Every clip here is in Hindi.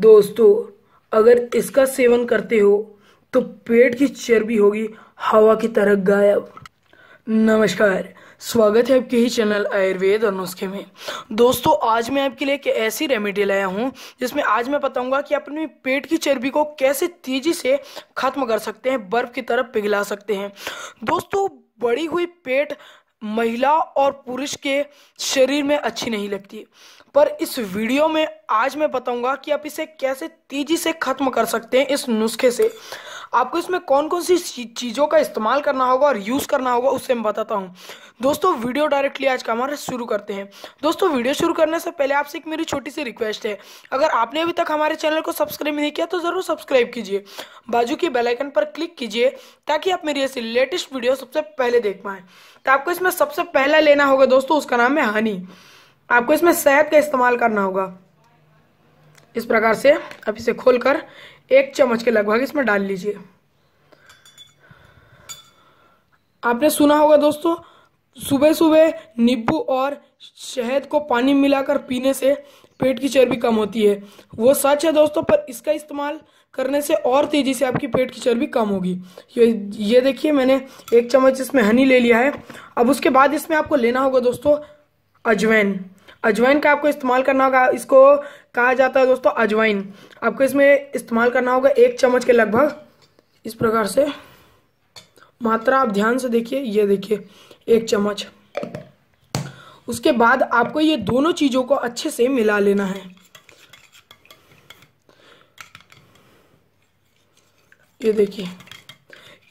दोस्तों, अगर इसका सेवन करते हो तो पेट की चर्बी होगी, हवा की तरह गायब। नमस्कार, स्वागत है आपके ही चैनल आयुर्वेद और नुस्खे में। दोस्तों, आज मैं आपके लिए एक ऐसी रेमेडी लाया हूँ, जिसमें आज मैं बताऊँगा कि अपने पेट की चर्बी को कैसे तेज़ी से खत्म कर सकते हैं, बर्फ़ की तरफ़ पिघला सकते हैं। दोस्तों बड़ी हुई पेट महिला और पुरुष के शरीर में अच्छी नहीं लगती। पर इस वीडियो में आज मैं बताऊँगा कि आप इसे कैसे तेज़ी से खत्म कर सकते हैं इस नुस्खे से। आपको इसमें कौन कौन सी चीज़ों का इस्तेमाल करना होगा और यूज़ करना होगा उससे मैं बताता हूँ। दोस्तों, वीडियो डायरेक्टली आज का हमारा शुरू करते हैं। दोस्तों, वीडियो शुरू करने से पहले आपसे एक मेरी छोटी सी रिक्वेस्ट है। अगर आपने अभी तक हमारे चैनल को सब्सक्राइब नहीं किया तो ज़रूर सब्सक्राइब कीजिए। बाजू की बेलाइकन पर क्लिक कीजिए, ताकि आप मेरी ऐसी लेटेस्ट वीडियो सबसे पहले देख पाएँ। तो आपको इसमें सबसे पहला लेना होगा दोस्तों, उसका नाम है हनी आपको इसमें शहद का इस्तेमाल करना होगा। इस प्रकार से आप इसे खोलकर एक चम्मच के लगभग इसमें डाल लीजिए। आपने सुना होगा दोस्तों सुबह सुबह नींबू और शहद को पानी मिलाकर पीने से पेट की चर्बी कम होती है। वो सच है दोस्तों, पर इसका इस्तेमाल करने से और तेज़ी से आपकी पेट की चर्बी कम होगी। ये ये देखिए मैंने एक चम्मच इसमें हनी ले लिया है। अब उसके बाद इसमें आपको लेना होगा दोस्तों अजवैन अजवाइन का आपको इस्तेमाल करना होगा, इसको कहा जाता है दोस्तों, अजवाइन। आपको इसमें इस्तेमाल करना होगा एक चम्मच के लगभग, इस प्रकार से। मात्रा आप ध्यान से देखिए, ये देखिए, एक चम्मच। उसके बाद आपको ये दोनों चीज़ों को अच्छे से मिला लेना है। ये देखिए,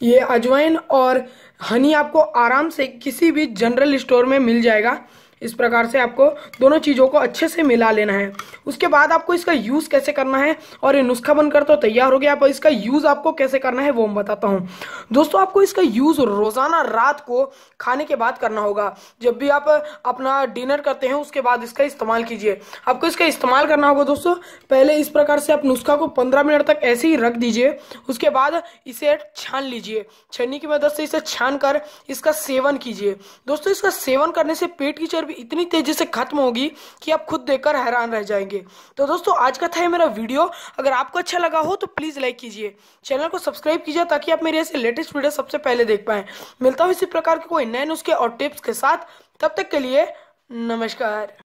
ये अजवाइन और हनी आपको आराम से किसी भी जनरल स्टोर में मिल जाएगा। इस प्रकार से आपको दोनों चीज़ों को अच्छे से मिला लेना है। उसके बाद आपको इसका यूज़ कैसे करना है, और ये नुस्खा बनकर तो तैयार हो गया आप इसका यूज़ आपको कैसे करना है, वो मैं बताता हूँ। दोस्तों, आपको इसका यूज़ रोज़ाना रात को खाने के बाद करना होगा। जब भी आप अपना डिनर करते हैं, उसके बाद इसका इस्तेमाल कीजिए। आपको इसका इस्तेमाल करना होगा दोस्तों, पहले इस प्रकार से आप नुस्खा को पंद्रह मिनट तक ऐसे ही रख दीजिए। उसके बाद इसे छान लीजिए। छन्नी की मदद से इसे छान कर इसका सेवन कीजिए। दोस्तों, इसका सेवन करने से पेट की चर्बी इतनी तेज़ी से खत्म होगी कि आप खुद देखकर हैरान रह जाएँगे। तो दोस्तों, आज का था मेरा वीडियो। अगर आपको अच्छा लगा हो तो प्लीज़ लाइक कीजिए। चैनल को सब्सक्राइब कीजिए ताकि आप मेरे ऐसे लेटेस्ट वीडियो सबसे पहले देख पाए। मिलता हूँ इसी प्रकार के कोई नए नुस्खे और टिप्स के साथ। तब तक के लिए नमस्कार।